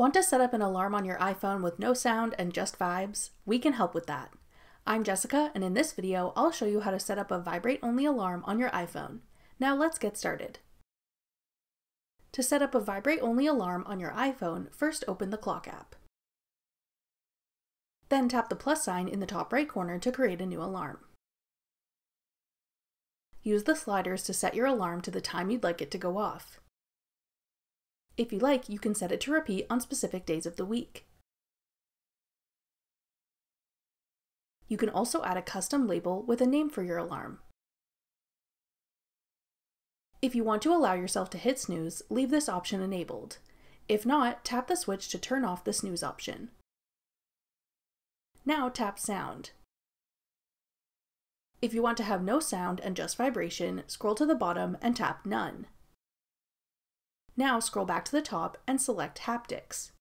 Want to set up an alarm on your iPhone with no sound and just vibes? We can help with that. I'm Jessica, and in this video, I'll show you how to set up a vibrate-only alarm on your iPhone. Now let's get started. To set up a vibrate-only alarm on your iPhone, first open the Clock app. Then tap the plus sign in the top right corner to create a new alarm. Use the sliders to set your alarm to the time you'd like it to go off. If you like, you can set it to repeat on specific days of the week. You can also add a custom label with a name for your alarm. If you want to allow yourself to hit snooze, leave this option enabled. If not, tap the switch to turn off the snooze option. Now tap sound. If you want to have no sound and just vibration, scroll to the bottom and tap none. Now scroll back to the top and select Haptics.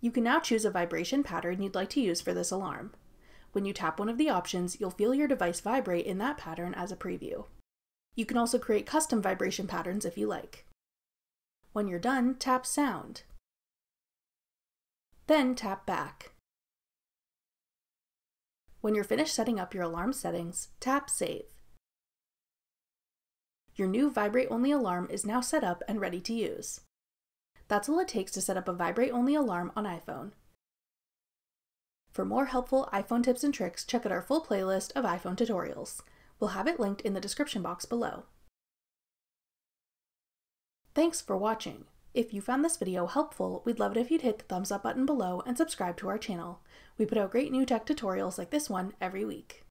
You can now choose a vibration pattern you'd like to use for this alarm. When you tap one of the options, you'll feel your device vibrate in that pattern as a preview. You can also create custom vibration patterns if you like. When you're done, tap Sound. Then tap Back. When you're finished setting up your alarm settings, tap Save. Your new Vibrate Only alarm is now set up and ready to use. That's all it takes to set up a Vibrate Only alarm on iPhone. For more helpful iPhone tips and tricks, check out our full playlist of iPhone tutorials. We'll have it linked in the description box below. Thanks for watching. If you found this video helpful, we'd love it if you'd hit the thumbs up button below and subscribe to our channel. We put out great new tech tutorials like this one every week.